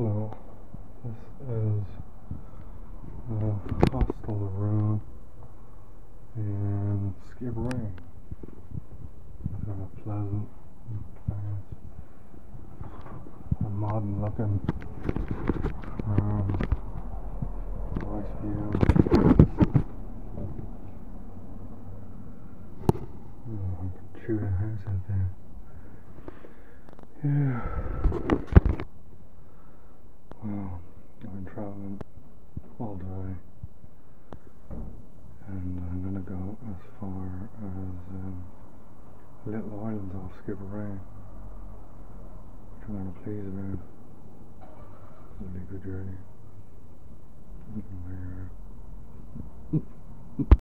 Hello, this is the Hostel Room in Skip Ring. Sort of pleasant, nice, a modern looking um, room. Nice view. Oh, I can shoot a house out there. Yeah. I've traveling all day, and I'm gonna go as far as um, Little Islands off Skipperary, which I'm gonna please about. It's a really good journey.